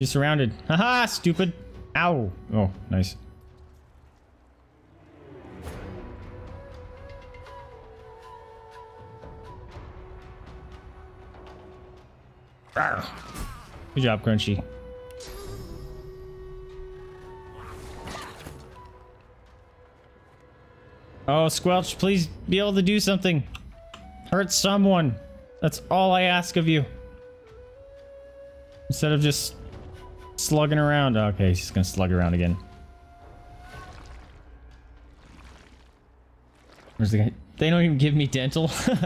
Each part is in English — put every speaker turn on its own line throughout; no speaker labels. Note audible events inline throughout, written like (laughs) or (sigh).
You're surrounded. Haha, stupid. Ow. Oh, nice. Good job, Crunchy. Oh, Squelch, please be able to do something. Hurt someone. That's all I ask of you. Instead of just slugging around. Okay, he's just gonna slug around again. Where's the guy? They don't even give me dental. (laughs)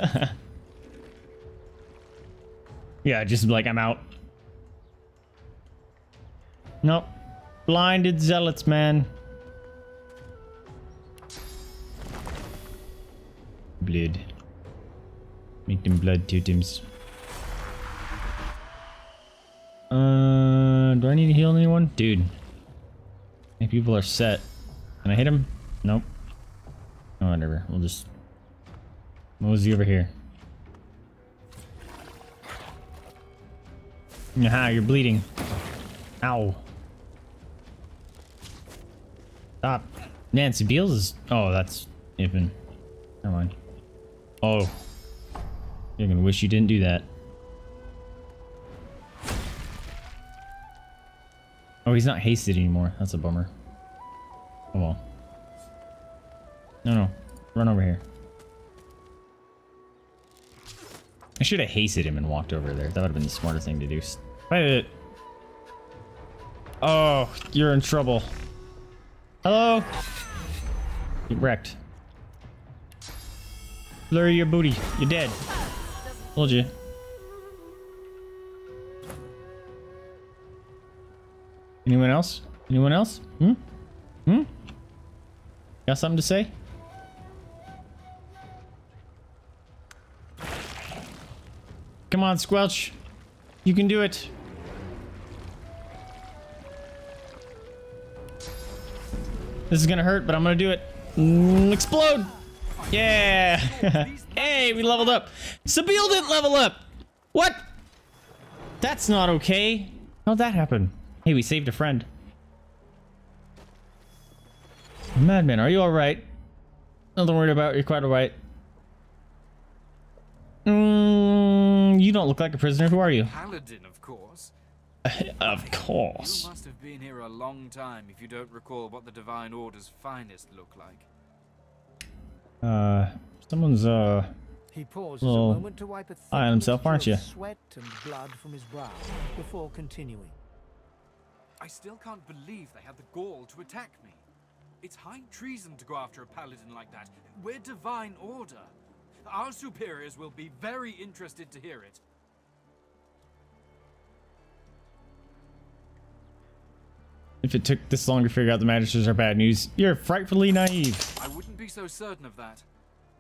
yeah, just like I'm out. Nope. Blinded zealots, man. Blood. Make them blood totems. Uh, do I need to heal anyone? Dude. Hey, people are set. Can I hit him? Nope. Oh, whatever. We'll just... Mosey over here. Aha, you're bleeding. Ow. Stop. Nancy Beals is... Oh, that's even. Never mind. Oh. You're gonna wish you didn't do that. Oh, he's not hasted anymore. That's a bummer. Oh well. No, no. Run over here. I should have hasted him and walked over there. That would have been the smarter thing to do. Wait. Oh, you're in trouble. Hello? Get wrecked. Blurry your booty. You're dead. Told you. Anyone else? Anyone else? Hmm? Hmm? Got something to say? Come on, Squelch. You can do it. This is gonna hurt, but I'm gonna do it. Mm, explode! Yeah! (laughs) hey, we leveled up. Sebille didn't level up! What? That's not okay. How'd that happen? Hey, we saved a friend. Madman, are you alright? Nothing worried about, you're quite alright. Mm, you don't look like a prisoner, who are you?
Paladin, of course. (laughs)
of course.
You must have been here a long time if you don't recall what the Divine Order's finest look like.
Uh, someone's, uh...
He pauses
Well,
a moment to wipe a
eye on himself, aren't you?
Sweat and blood from his brow before continuing.
I still can't believe they had the gall to attack me. It's high treason to go after a paladin like that. We're Divine Order. Our superiors will be very interested to hear it.
If it took this long to figure out the magisters are bad news, you're frightfully naive.
I wouldn't be so certain of that.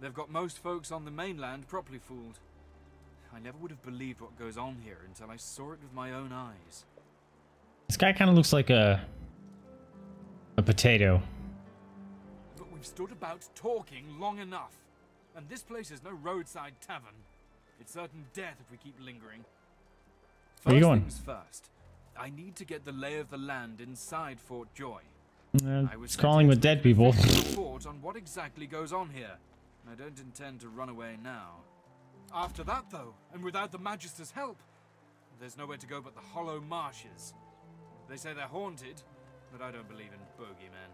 They've got most folks on the mainland properly fooled. I never would have believed what goes on here until I saw it with my own eyes.
This guy kind of looks like a... a potato.
But we've stood about talking long enough. And this place is no roadside tavern. It's certain death if we keep lingering.
Where you
First
going?
things first. I need to get the lay of the land inside Fort Joy.
Uh,
I was
crawling with dead people. (laughs)
report on what exactly goes on here. I don't intend to run away now. After that, though, and without the Magister's help, there's nowhere to go but the Hollow Marshes. They say they're haunted, but I don't believe in bogeymen.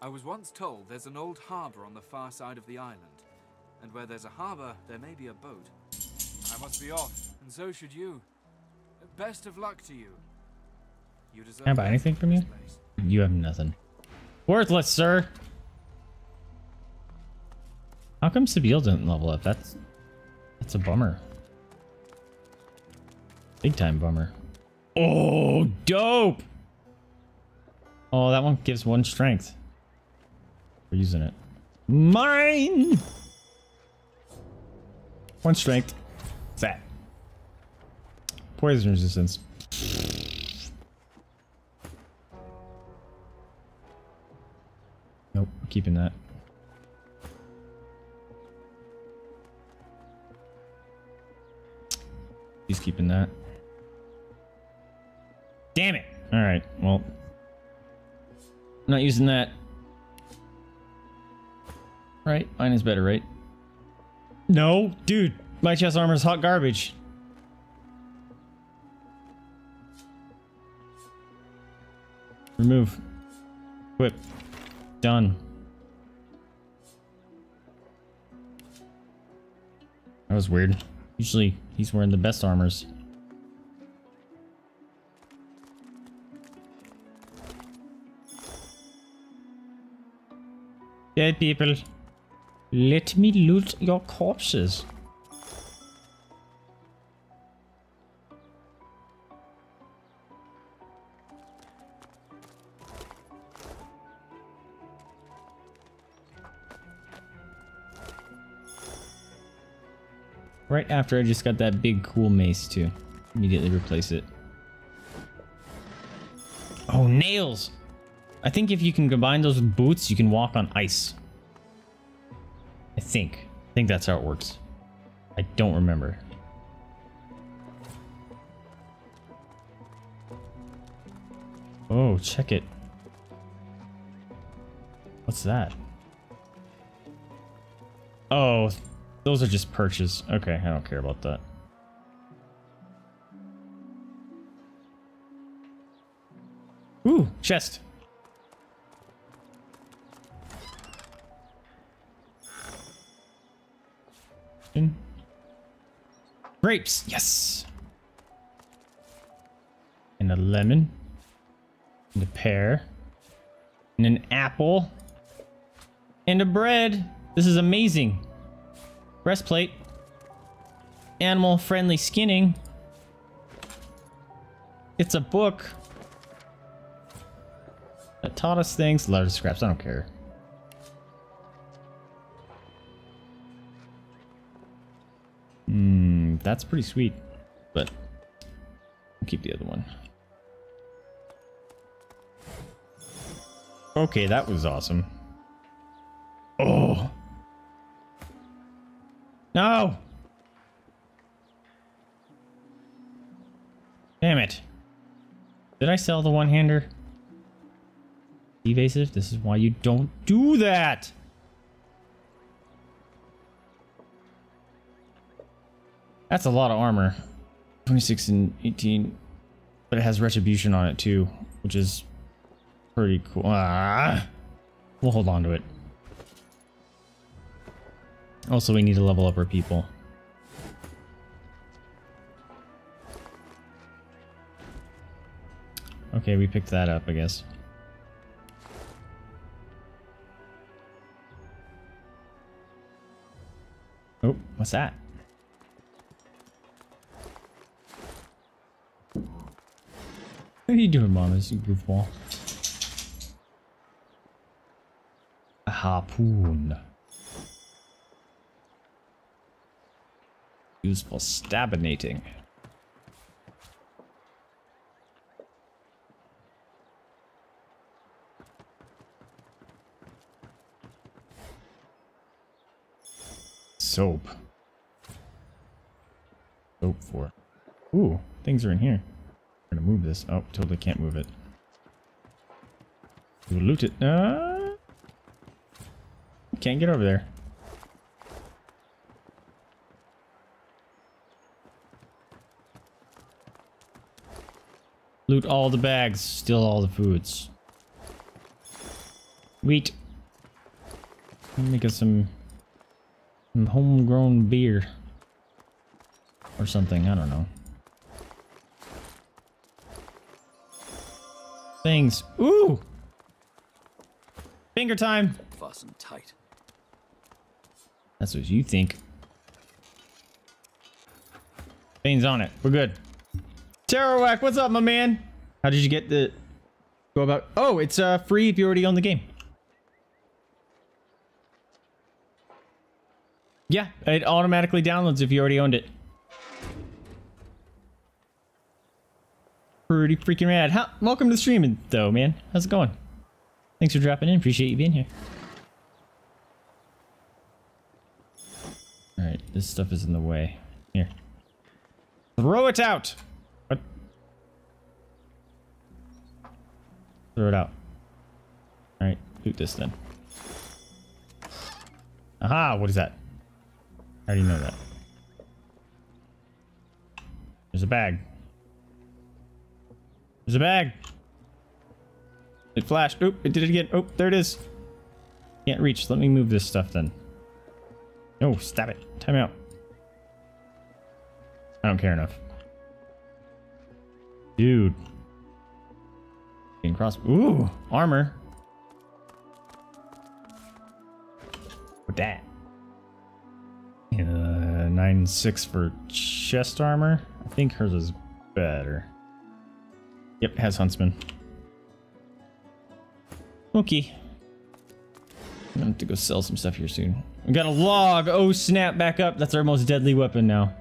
I was once told there's an old harbor on the far side of the island, and where there's a harbor, there may be a boat. I must be off, and so should you. Best of luck to you. You deserve
Can I buy anything from you?
place.
You have nothing. Worthless, sir. How come Sebille didn't level up? That's that's a bummer. Big time bummer. Oh, dope. Oh, that one gives one strength. We're using it. Mine. One strength. What's that? Poison resistance. Nope, keeping that. He's keeping that. Damn it! Alright, well. Not using that. Right? Mine is better, right? No, dude. My chest armor is hot garbage. Remove. Equip. Done. That was weird. Usually he's wearing the best armors. Dead people. Let me loot your corpses. Right after I just got that big cool mace to immediately replace it. Oh, nails! I think if you can combine those with boots, you can walk on ice. I think. I think that's how it works. I don't remember. Oh, check it. What's that? Oh, those are just perches. Okay, I don't care about that. Ooh, chest. Grapes, yes. And a lemon. And a pear. And an apple. And a bread. This is amazing. Breastplate. Animal friendly skinning. It's a book. That taught us things. Large scraps, I don't care. Hmm, that's pretty sweet. But I'll keep the other one. Okay, that was awesome. Oh. No! Damn it. Did I sell the one-hander? Evasive? This is why you don't do that! That's a lot of armor. 26 and 18. But it has retribution on it too, which is pretty cool. Ah, we'll hold on to it. Also, we need to level up our people. Okay, we picked that up, I guess. Oh, what's that? What are you doing, Mamas, you goofball? A harpoon. Used for stabinating. Soap. Soap for. Ooh, things are in here. Gonna move this. Oh, totally can't move it. You loot it. Uh, can't get over there. Loot all the bags, steal all the foods. Wheat. Make us some, some homegrown beer. Or something, I don't know. Things. Ooh! Finger time!
Fasten tight.
That's what you think. Things on it. We're good. Terrorwhack, what's up, my man? How did you get the... Go about... Oh, it's uh, free if you already own the game. Yeah, it automatically downloads if you already owned it. Pretty freaking rad. How, welcome to the stream, though, man. How's it going? Thanks for dropping in. Appreciate you being here. Alright, this stuff is in the way. Here. Throw it out! What? Throw it out. Alright, loot this then. Aha, what is that? I already know that. There's a bag. There's a bag. It flashed. Oop, it did it again. Oh, there it is. Can't reach. Let me move this stuff then. Oh, stab it. Time out. I don't care enough. Dude. Getting cross. Ooh, armor. What that? Uh, nine six for chest armor. I think hers is better. Yep, has huntsman. Okay. I'm gonna have to go sell some stuff here soon. We got a log. Oh snap! Back up. That's our most deadly weapon now.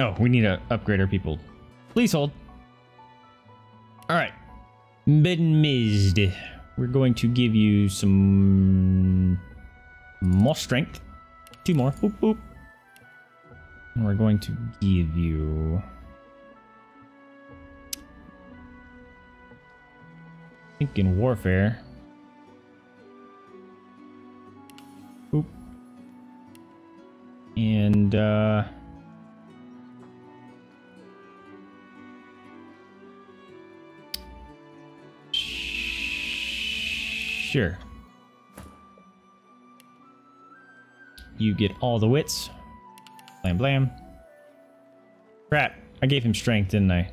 Oh, we need to upgrade our people. Please hold. All right. Bedmizd. We're going to give you some more strength. Two more. Boop, boop. And we're going to give you... I think in warfare. Boop. And, uh... Sure. You get all the wits. Blam blam. Crap. I gave him strength, didn't I?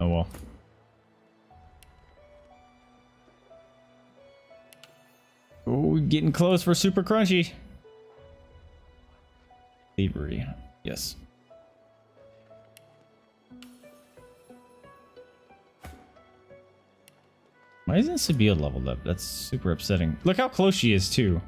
Oh well. Oh, getting close for super crunchy. Thievery. Yes. Why isn't Sebille leveled up? That's super upsetting. Look how close she is, too.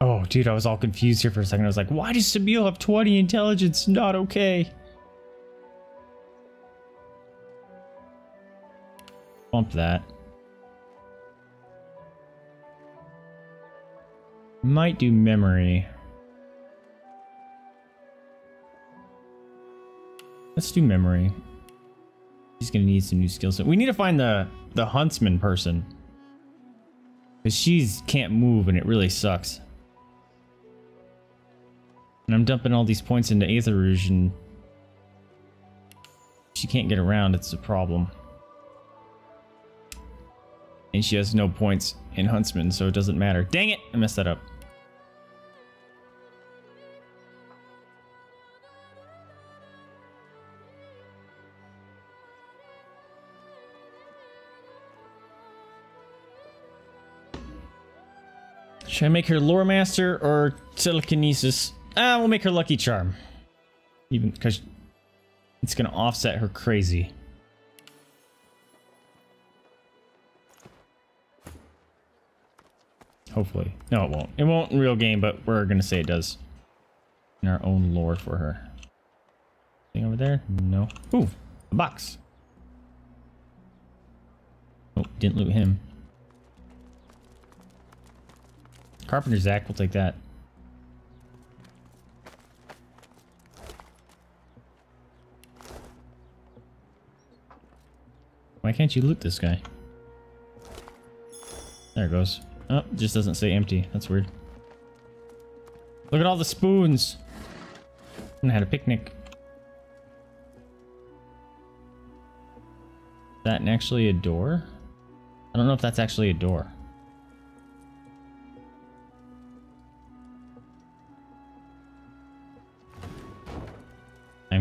Oh, dude, I was all confused here for a second. I was like, why does Sebille have 20 intelligence? Not okay. Bump that. Might do memory. Let's do memory. She's gonna need some new skills. We need to find the the huntsman person. Cause she's can't move and it really sucks. And I'm dumping all these points into Aerotheurge and she can't get around, it's a problem. And she has no points in Huntsman, so it doesn't matter. Dang it! I messed that up. Should I make her Lore Master or Telekinesis? Ah, we'll make her Lucky Charm. Even because it's going to offset her crazy. Hopefully. No, it won't. It won't in real game, but we're going to say it does. In our own lore for her. Thing over there? No. Ooh, a box. Oh, didn't loot him. Carpenter Zach will take that. Why can't you loot this guy? There it goes. Oh, just doesn't say empty. That's weird. Look at all the spoons. And had a picnic. That actually a door? I don't know if that's actually a door.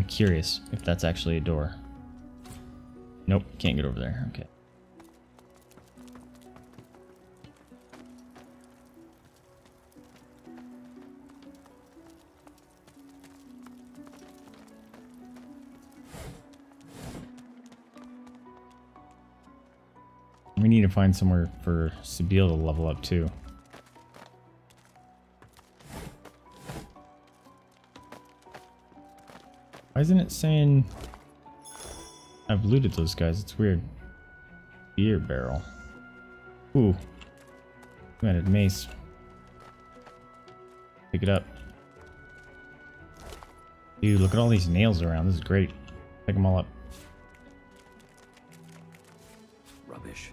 Curious if that's actually a door. Nope, can't get over there. Okay. We need to find somewhere for Sebille to level up too. Why isn't it saying I've looted those guys? It's weird. Beer barrel. Ooh. Granted mace. Pick it up. Dude, look at all these nails around. This is great. Pick them all up.
Rubbish.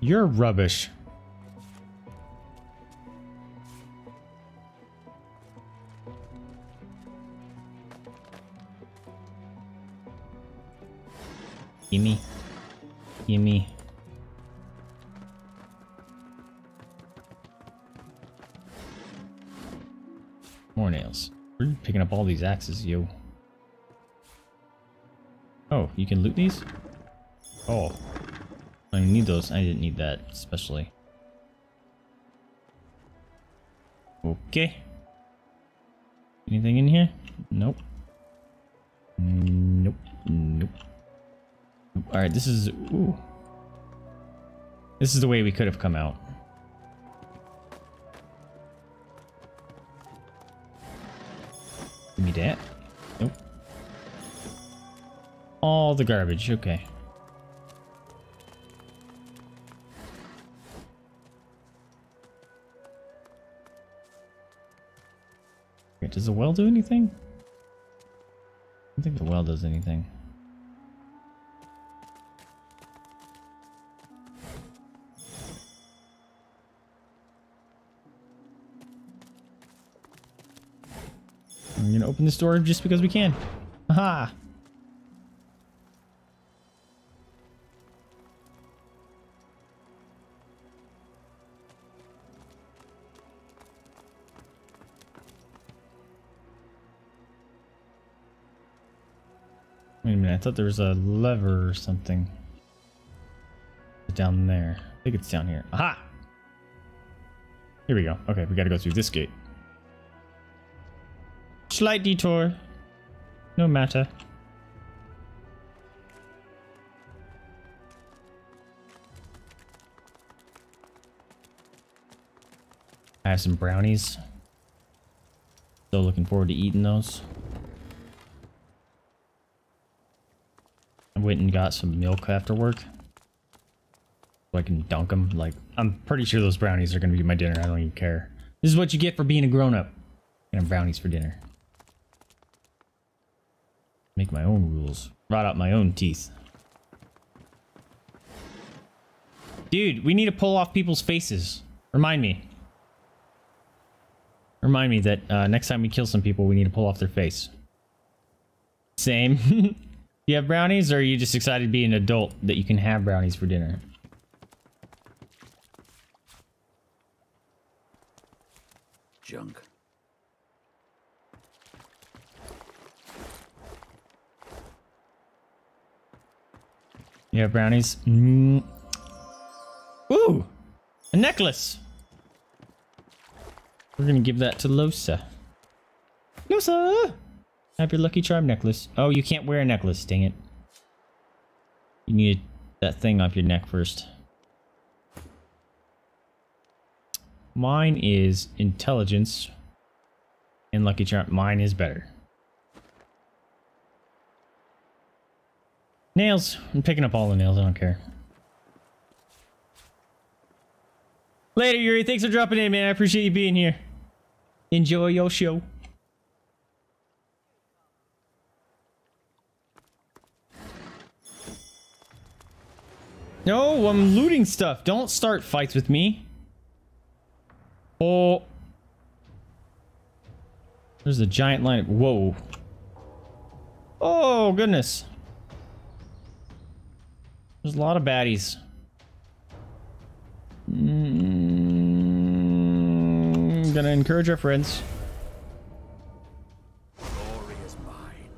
You're rubbish. Gimme. More nails. We're picking up all these axes, yo. Oh, you can loot these? Oh. I need those. I didn't need that, especially. Okay. Anything in here? Nope. Nope. Nope. Alright, this is... Ooh. This is the way we could have come out. Give me that. Nope. All the garbage, okay. Wait, does the well do anything? I don't think the well does anything. I'm gonna open this door just because we can. Aha! Wait a minute, I thought there was a lever or something. Down there. I think it's down here. Aha! Here we go. Okay, we gotta go through this gate. Slight detour. No matter. I have some brownies. Still looking forward to eating those. I went and got some milk after work. So I can dunk them. Like, I'm pretty sure those brownies are going to be my dinner. I don't even care. This is what you get for being a grown-up. And brownies for dinner. Make my own rules. Rot out my own teeth. Dude, we need to pull off people's faces. Remind me. Remind me that uh, next time we kill some people, we need to pull off their face. Same. (laughs) you have brownies, or are you just excited to be an adult that you can have brownies for dinner?
Junk.
Have brownies? Mm. Ooh! A necklace! We're gonna give that to Lohse. Lohse! Have your Lucky Charm necklace. Oh, you can't wear a necklace, dang it. You need that thing off your neck first. Mine is intelligence. And Lucky Charm. Mine is better. Nails. I'm picking up all the nails. I don't care. Later, Yuri. Thanks for dropping in, man. I appreciate you being here. Enjoy your show. No, I'm looting stuff. Don't start fights with me. Oh. There's a giant line. Whoa. Oh, goodness. There's a lot of baddies. Mm, gonna encourage our friends.
Glory is mine.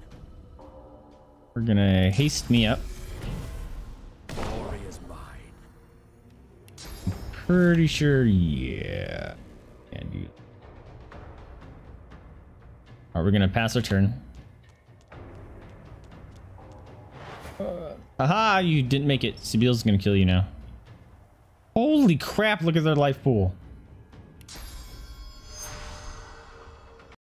We're gonna haste me up.
Glory is mine.
Pretty sure, yeah. Can't do. Are we gonna pass our turn? Uh, aha! You didn't make it. Sebille's gonna kill you now. Holy crap! Look at their life pool.